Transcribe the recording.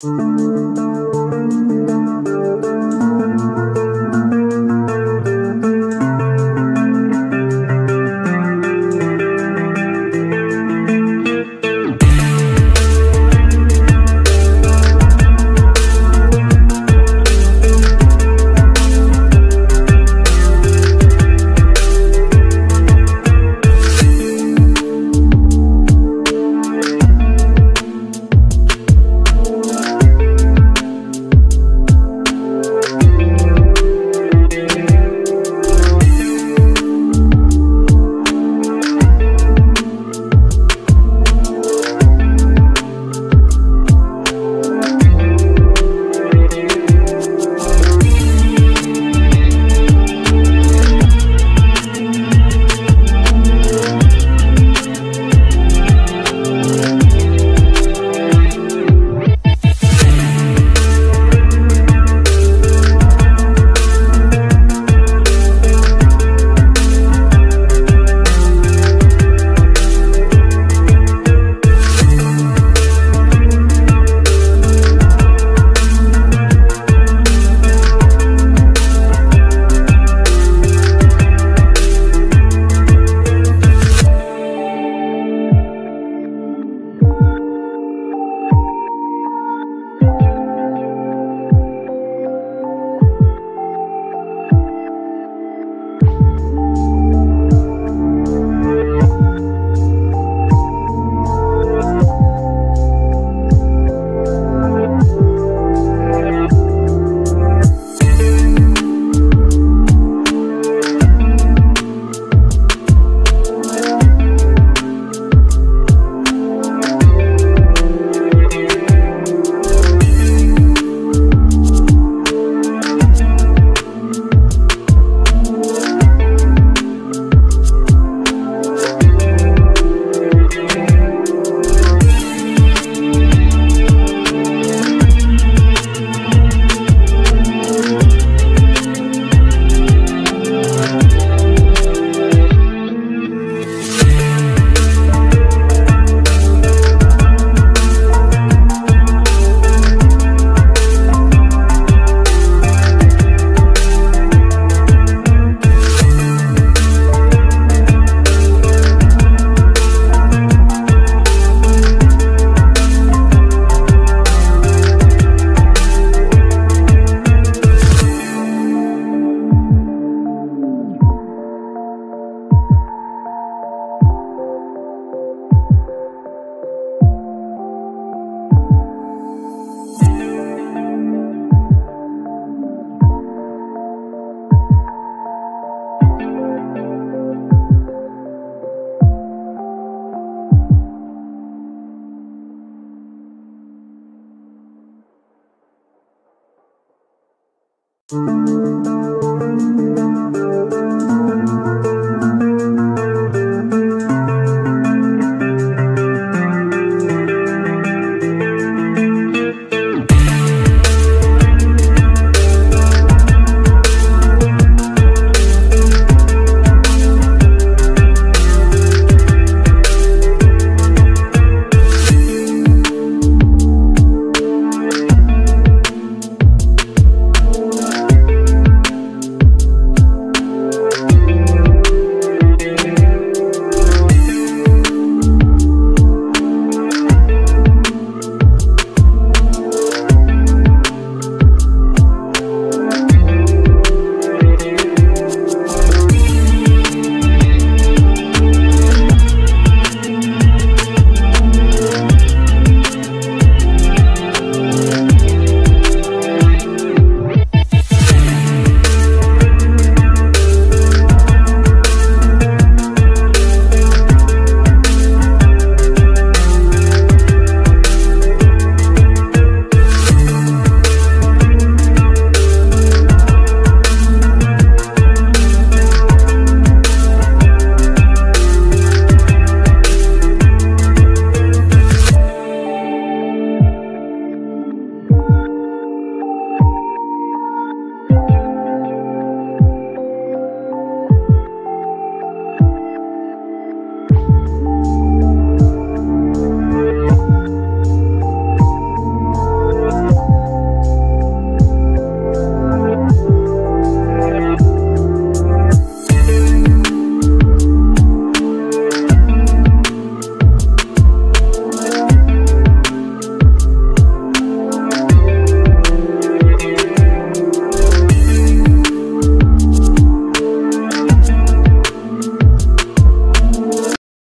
Música Música